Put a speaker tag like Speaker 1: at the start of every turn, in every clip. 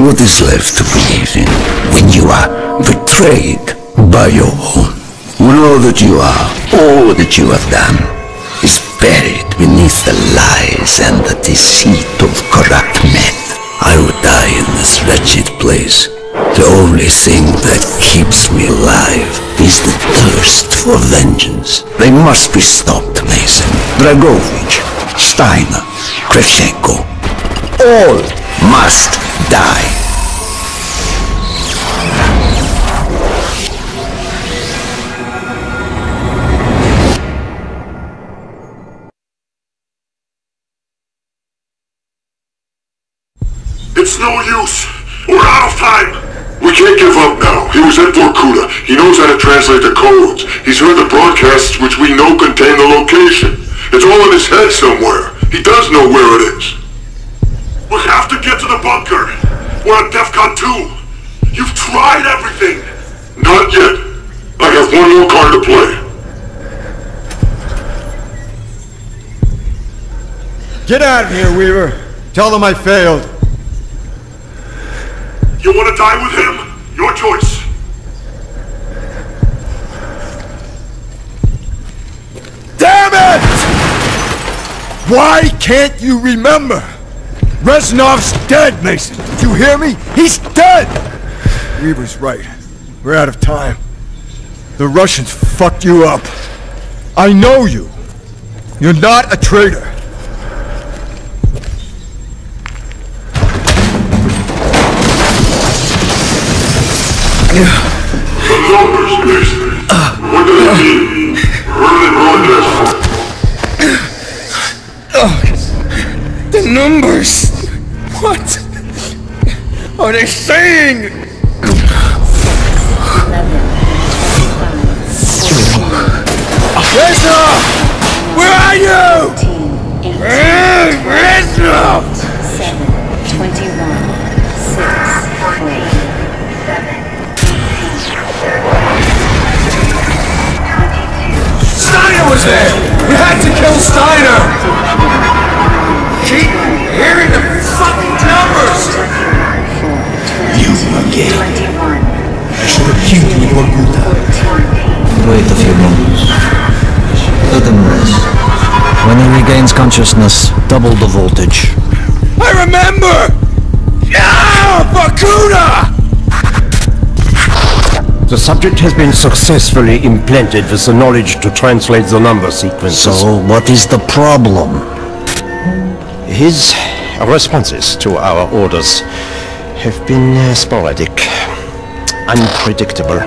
Speaker 1: what is left to believe in when you are betrayed by your own? When all that you are, all that you have done, is buried beneath the lies and the deceit of corrupt men. I would die in this wretched place. The only thing that keeps me alive is the thirst for vengeance. They must be stopped, Mason. Dragovich, Steiner, Kravchenko. All must die.
Speaker 2: It's no use. We're out of time. We can't give up now. He was at Vorkuta. He knows how to translate the codes. He's heard the broadcasts which we know contain the location. It's all in his head somewhere. He does know where it is. We have to get to the bunker. We're at DEFCON 2. You've tried everything. Not yet. I have one more card to play.
Speaker 3: Get out of here, Weaver. Tell them I failed.
Speaker 2: You want to die with him? Your choice.
Speaker 3: Damn it! Why can't you remember? Reznov's dead, Mason. Did you hear me? He's dead! Weaver's right. We're out of time. The Russians fucked you up. I know you. You're not a traitor.
Speaker 2: The numbers, Mason. What do they mean? Early broadcast.
Speaker 4: The numbers! What are they saying?
Speaker 3: Reznov! Where are you?
Speaker 4: Hey, Reznov!
Speaker 5: Seven, twenty-one, six, three.
Speaker 3: Steiner was there! We had to kill Steiner!
Speaker 6: Consciousness, double the voltage.
Speaker 3: I remember! Ah! Bakuna!
Speaker 7: The subject has been successfully implanted with the knowledge to translate the number sequences.
Speaker 6: So, what is the problem?
Speaker 7: His responses to our orders have been uh, sporadic, unpredictable.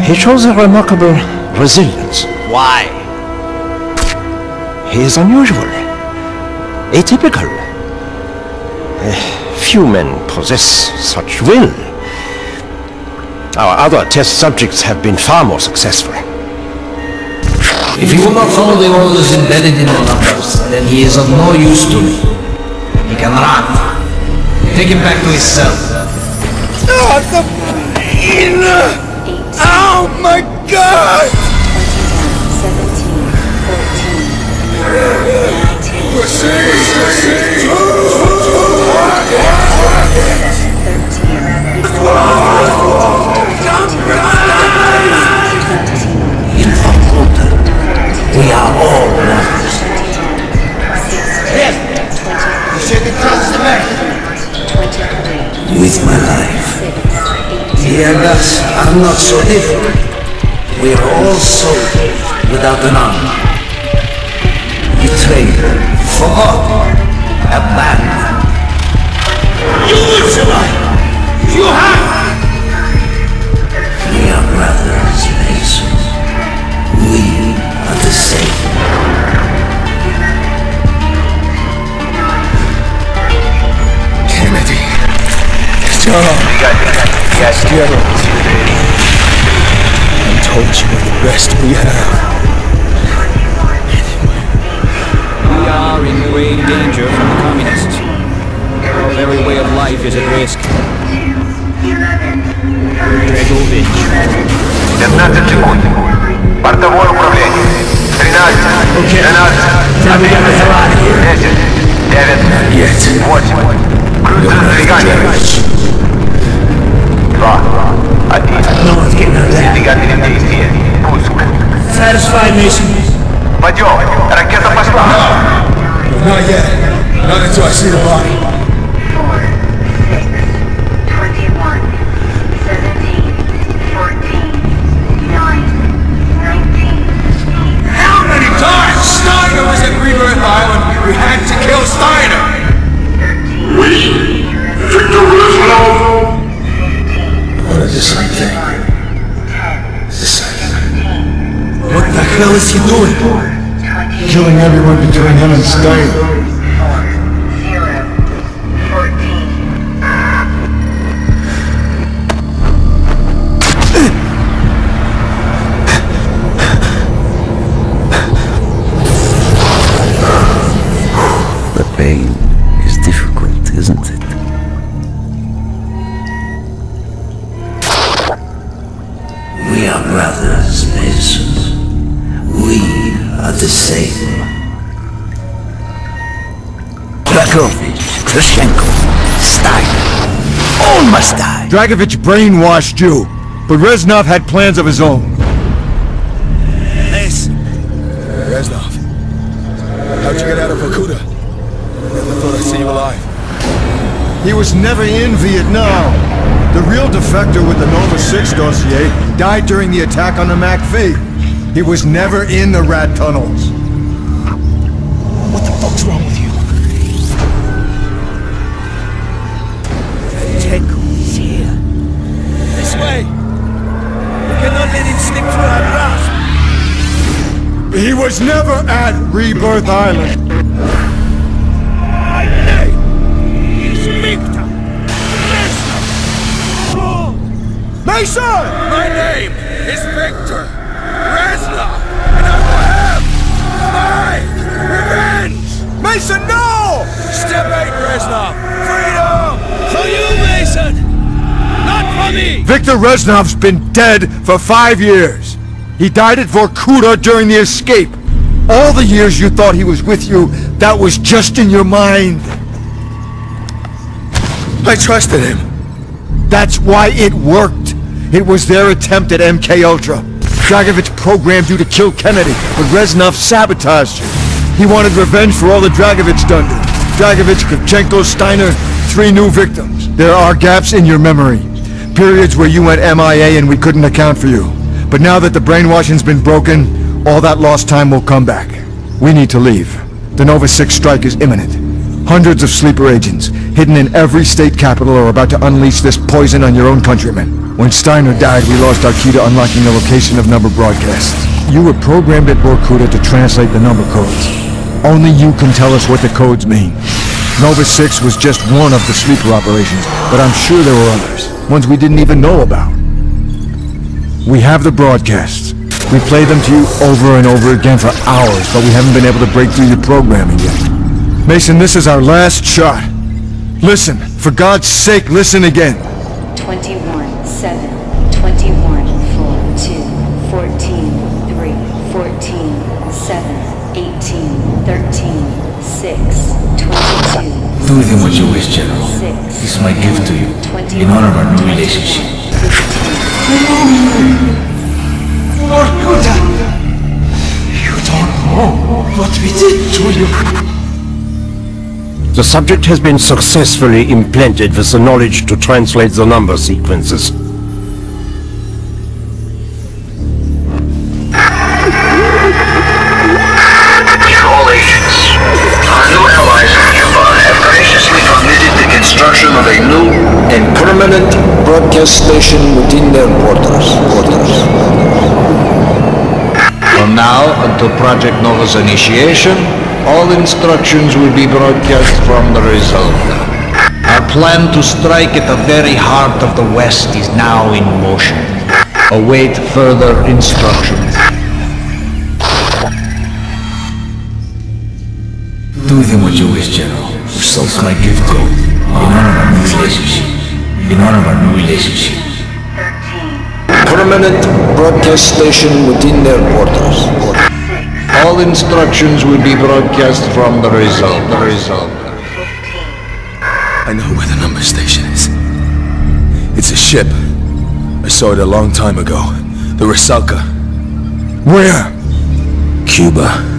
Speaker 7: He shows a remarkable resilience.
Speaker 6: Why?
Speaker 7: He is unusual, atypical. Uh, few men possess such will. Our other test subjects have been far more successful.
Speaker 6: If he will not follow the orders embedded in the numbers, then he is of no use to me. He can run. Take him back to his cell.
Speaker 3: Oh, the pain! Oh my god!
Speaker 1: With my life. The Agas are not so different. We are all soldiers without an arm. Betrayed, forgotten, abandoned. You will survive! You have! We are brothers, Mason. We are the same.
Speaker 3: Kennedy. John. Gerald. I told you the best we have.
Speaker 8: grave danger from the communists. Our very way of life is at risk. Dregovich.
Speaker 9: 15 секунд. Бортовое управление. 13, 12, 10, Девять.
Speaker 1: Yet.
Speaker 9: Восемь.
Speaker 1: You're
Speaker 9: Круиз
Speaker 1: gonna have to
Speaker 9: двигатель.
Speaker 1: drive us.
Speaker 9: Два. Один.
Speaker 6: No one's getting out there.
Speaker 9: Двигатель в действии. Пуск.
Speaker 6: Satisfied, Mason?
Speaker 9: Подъем.
Speaker 4: Not yet. Not until I see the body. How many times Steiner was at Island? We had to kill Steiner!
Speaker 2: We? Victor
Speaker 1: What is thing?
Speaker 3: What the hell is he doing?
Speaker 5: 20,
Speaker 3: Killing everyone between him and Stein.
Speaker 1: Dragovich, Kravchenko, Steiner, all must die.
Speaker 3: Dragovich brainwashed you, but Reznov had plans of his own.
Speaker 4: Reznov. How'd you get out of Vorkuta? Never thought I'd see you alive.
Speaker 3: He was never in Vietnam. The real defector with the Nova 6 dossier died during the attack on the MACV. He was never in the rat tunnels.
Speaker 4: What the fuck's wrong with you? We cannot let him slip through our grasp.
Speaker 3: He was never at Rebirth Island.
Speaker 4: My name is Victor Reznov.
Speaker 3: Mason!
Speaker 4: My name is Victor Reznov, and I will have my revenge.
Speaker 3: Mason, no!
Speaker 4: Step eight, Reznov. Freedom for you, Mason.
Speaker 3: Victor Reznov's been dead for five years. He died at Vorkuta during the escape. All the years you thought he was with you, that was just in your mind.
Speaker 4: I trusted him.
Speaker 3: That's why it worked. It was their attempt at MK Ultra. Dragovich programmed you to kill Kennedy, but Reznov sabotaged you. He wanted revenge for all the Dragovich done to. Dragovich, Kravchenko, Steiner, three new victims. There are gaps in your memory. Periods where you went MIA and we couldn't account for you. But now that the brainwashing's been broken, all that lost time will come back. We need to leave. The Nova 6 strike is imminent. Hundreds of sleeper agents, hidden in every state capital, are about to unleash this poison on your own countrymen. When Steiner died, we lost our key to unlocking the location of number broadcasts. You were programmed at Vorkuta to translate the number codes. Only you can tell us what the codes mean. Nova 6 was just one of the sleeper operations, but I'm sure there were others. Ones we didn't even know about. We have the broadcasts. We play them to you over and over again for hours, but we haven't been able to break through your programming yet. Mason, this is our last shot. Listen, for God's sake, listen again.
Speaker 5: 21, 7, 21, 4, 2, 14, 3, 14, 7, 18, 13, 6, 22,
Speaker 1: Do with him what you wish, General.
Speaker 5: 6,
Speaker 1: This is my gift to you, in honor of our new relationship.
Speaker 5: 15,
Speaker 7: The subject has been successfully implanted with the knowledge to translate the number sequences.
Speaker 9: Construction of a new
Speaker 10: and permanent broadcast station within their borders. borders.
Speaker 11: From now until Project Nova's initiation, all instructions will be broadcast from the Rusalka. Our plan to strike at the very heart of the West is now in motion. Await further instructions.
Speaker 1: Do with him what you wish, General. This is my gift to you, in honor of our new relationship. In honor of our new relationship.
Speaker 10: Permanent broadcast station within their borders. borders.
Speaker 11: All instructions will be broadcast from the Rusalka. The Rusalka.
Speaker 12: I know where the number station is. It's a ship. I saw it a long time ago. The Rusalka.
Speaker 3: Where?
Speaker 12: Cuba.